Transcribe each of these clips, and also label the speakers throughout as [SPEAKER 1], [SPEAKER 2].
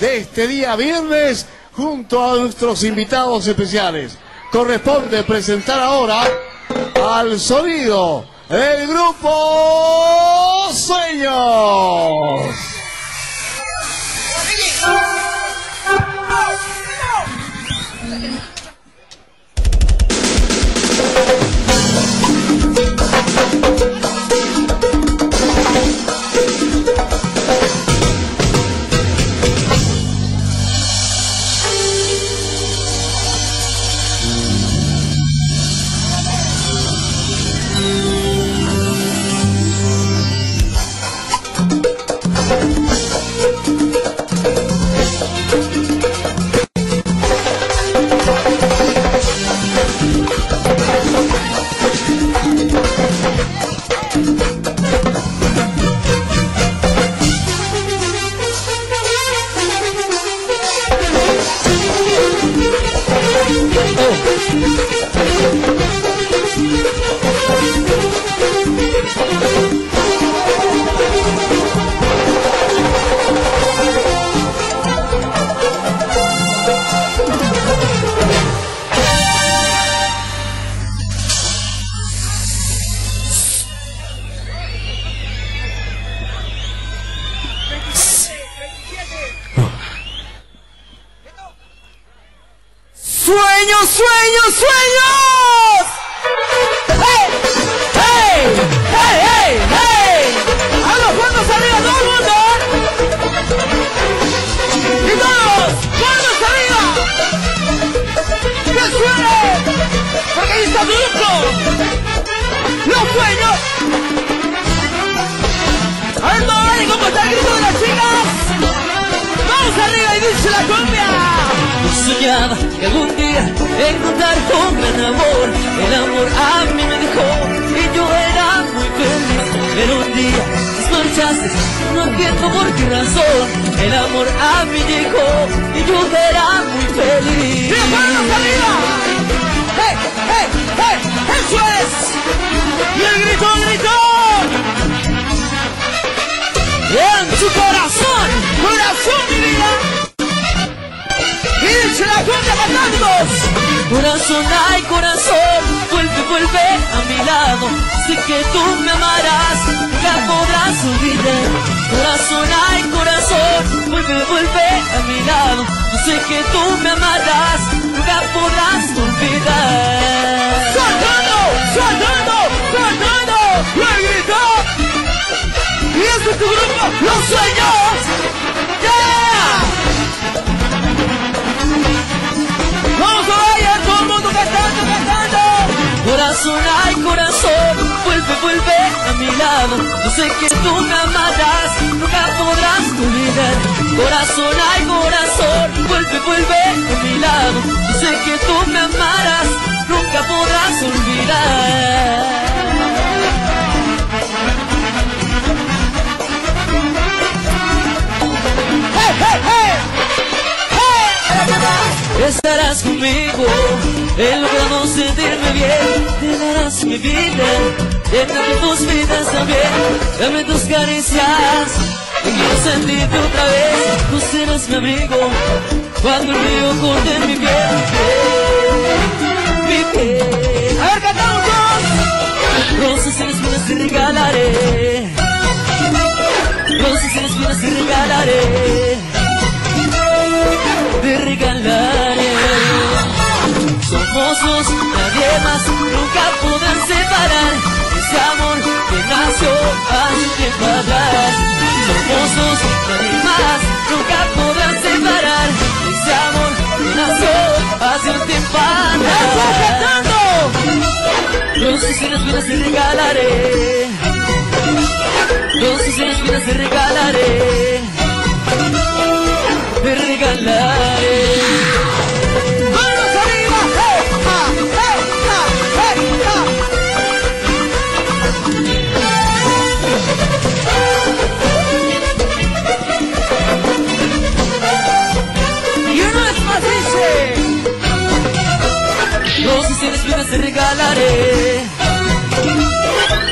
[SPEAKER 1] de este día viernes junto a nuestros invitados especiales. Corresponde presentar ahora al sonido del grupo Sueños.
[SPEAKER 2] ¡Sueños, sueños, sueños! ¡Hey! ¡Hey! ¡Hey, hey, hey! ¡A los manos arriba, todo el mundo! ¡Y todos! ¡Manos arriba! ¡Que suene! ¡Porque ahí está grupo! ¡Los sueños! A ver, ¿cómo está el grito de las chicas? ¡Vamos arriba y dice la cumbia!
[SPEAKER 3] Soñaba que algún día encontrar un gran amor. El amor a mí me dejó y yo era muy feliz. Pero un día desmarchaste, no entiendo por qué razón. El amor a mí llegó y yo era muy feliz.
[SPEAKER 2] ¡Y las manos arriba! ¡Hey, hey, hey! Corazón,
[SPEAKER 3] ay corazón, vuelve, vuelve a mi lado. Sé que tú me amarás, nunca podrás olvidar. Corazón, ay corazón, vuelve, vuelve a mi lado. Yo sé que tú me amarás, nunca podrás olvidar.
[SPEAKER 2] ¡Saltando! ¡Saltando!
[SPEAKER 3] Corazón, ay corazón, vuelve, vuelve a mi lado. Yo sé que tú me amarás, nunca podrás olvidar. Corazón, ay corazón, vuelve, vuelve a mi lado. Yo sé que tú me amarás, nunca podrás olvidar.
[SPEAKER 2] ¡Hey, hey, hey! ¡Hey!
[SPEAKER 3] Estarás conmigo, he logrado sentirme bien. Te darás mi vida, lléname tus vidas también. Dame tus caricias, quiero sentirte otra vez. Tú serás mi amigo, cuando el río corte mi piel, mi piel.
[SPEAKER 2] A ver, cantamos.
[SPEAKER 3] Rosas y espinas te regalaré. Rosas espinas te regalaré. Te regalaré. Somos dos, nadie más, nunca podrán separar ese amor que nació hace un tiempo atrás. Somos dos, nadie más, nunca podrán separar ese amor que nació hace un tiempo
[SPEAKER 2] ¡Eso,
[SPEAKER 3] atrás.
[SPEAKER 2] cantando!
[SPEAKER 3] Rosas y espinas te regalaré. Rosas y espinas te regalaré. Espinas regalaré.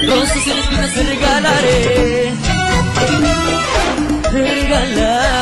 [SPEAKER 3] Rosas y espinas regalaré. Regalaré.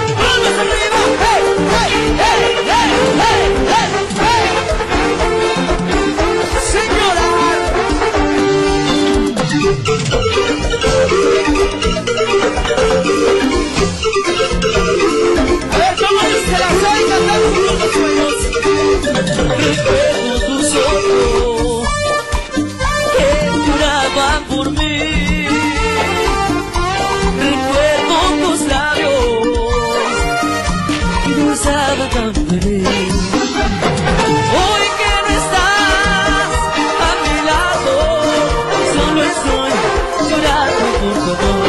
[SPEAKER 3] pensaba tan feliz.
[SPEAKER 2] Hoy que no estás a mi lado, solo es hoy, llorando por favor.